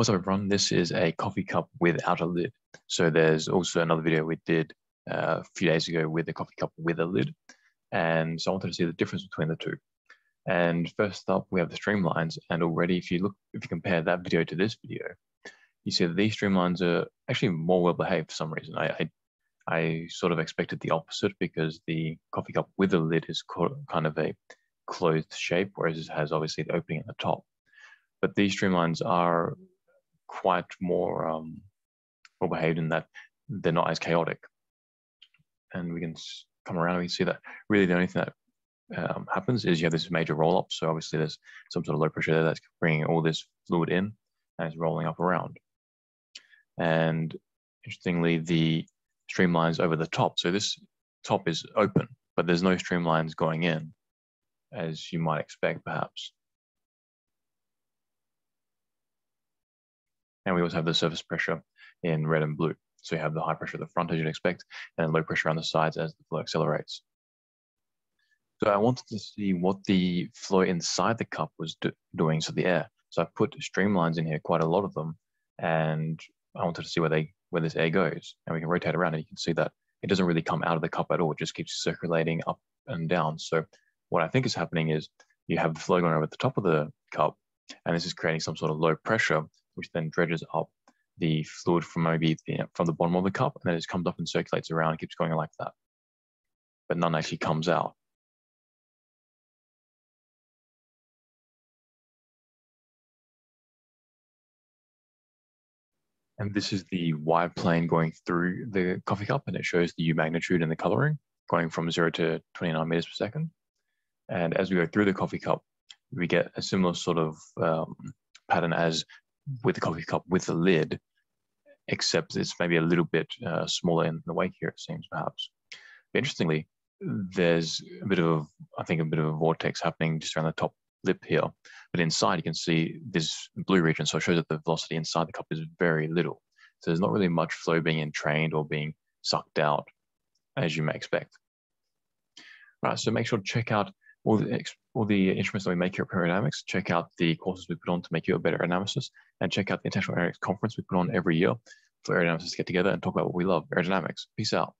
What's up everyone? This is a coffee cup without a lid. So there's also another video we did uh, a few days ago with a coffee cup with a lid. And so I wanted to see the difference between the two. And first up, we have the streamlines. And already if you look, if you compare that video to this video, you see that these streamlines are actually more well behaved for some reason. I, I, I sort of expected the opposite because the coffee cup with a lid is kind of a closed shape, whereas it has obviously the opening at the top. But these streamlines are quite more um, well behaved in that they're not as chaotic. And we can come around and we see that really the only thing that um, happens is you have this major roll up. So obviously there's some sort of low pressure there that's bringing all this fluid in and it's rolling up around. And interestingly, the streamlines over the top. So this top is open, but there's no streamlines going in as you might expect perhaps. And we also have the surface pressure in red and blue. So you have the high pressure at the front as you'd expect, and low pressure on the sides as the flow accelerates. So I wanted to see what the flow inside the cup was do doing, so the air. So I put streamlines in here, quite a lot of them, and I wanted to see where they where this air goes. And we can rotate around and you can see that it doesn't really come out of the cup at all. It just keeps circulating up and down. So what I think is happening is you have the flow going over the top of the cup, and this is creating some sort of low pressure which then dredges up the fluid from maybe the, from the bottom of the cup, and then it just comes up and circulates around keeps going like that. But none actually comes out. And this is the Y plane going through the coffee cup, and it shows the U magnitude and the coloring going from zero to 29 meters per second. And as we go through the coffee cup, we get a similar sort of um, pattern as with the coffee cup with the lid, except it's maybe a little bit uh, smaller in the wake here, it seems, perhaps. But interestingly, there's a bit of, I think, a bit of a vortex happening just around the top lip here. But inside, you can see this blue region. So it shows that the velocity inside the cup is very little. So there's not really much flow being entrained or being sucked out, as you may expect. Right, so make sure to check out all the all the instruments that we make here at Aerodynamics. Check out the courses we put on to make you a better analysis, and check out the International Aerodynamics Conference we put on every year for aerodynamicists to get together and talk about what we love, aerodynamics. Peace out.